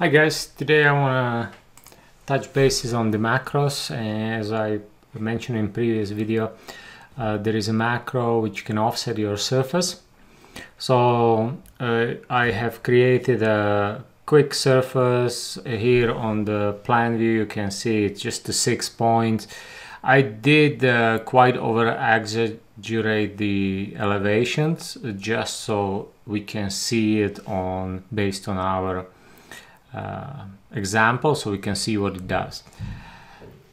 Hi guys, today I want to touch bases on the macros. As I mentioned in previous video uh, there is a macro which can offset your surface. So uh, I have created a quick surface here on the plan view. You can see it's just a six points. I did uh, quite over exaggerate the elevations just so we can see it on based on our uh, example so we can see what it does.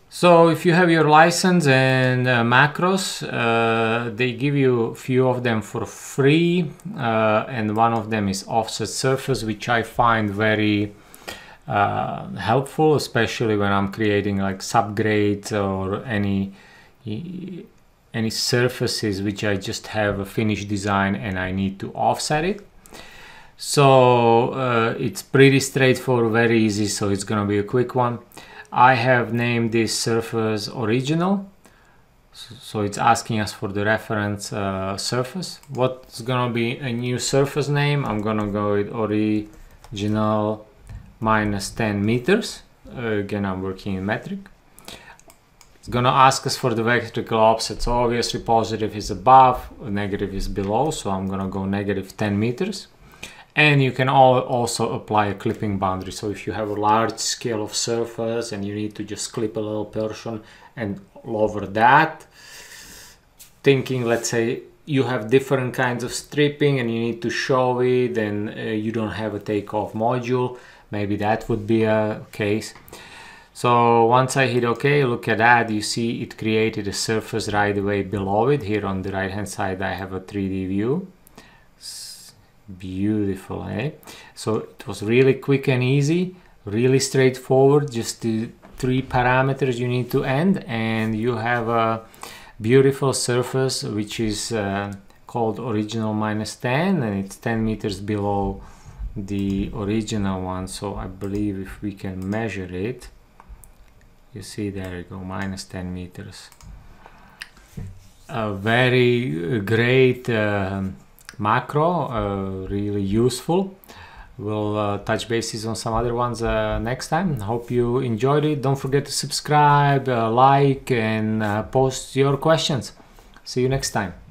So if you have your license and uh, macros, uh, they give you a few of them for free uh, and one of them is offset surface which I find very uh, helpful especially when I'm creating like subgrades or any any surfaces which I just have a finished design and I need to offset it so uh, it's pretty straightforward very easy so it's gonna be a quick one. I have named this surface original. So it's asking us for the reference uh, surface. What's gonna be a new surface name? I'm gonna go with original minus 10 meters. Uh, again I'm working in metric. It's gonna ask us for the vertical so obviously positive is above negative is below so I'm gonna go negative 10 meters and you can also apply a clipping boundary. So if you have a large scale of surface and you need to just clip a little portion and lower that thinking let's say you have different kinds of stripping and you need to show it and uh, you don't have a takeoff module maybe that would be a case. So once I hit OK, look at that, you see it created a surface right away below it. Here on the right hand side I have a 3D view beautiful eh? So it was really quick and easy really straightforward just the three parameters you need to end and you have a beautiful surface which is uh, called original minus 10 and it's 10 meters below the original one. So I believe if we can measure it you see there you go minus 10 meters. A very great uh, macro, uh, really useful. We'll uh, touch bases on some other ones uh, next time. Hope you enjoyed it. Don't forget to subscribe, like, and post your questions. See you next time.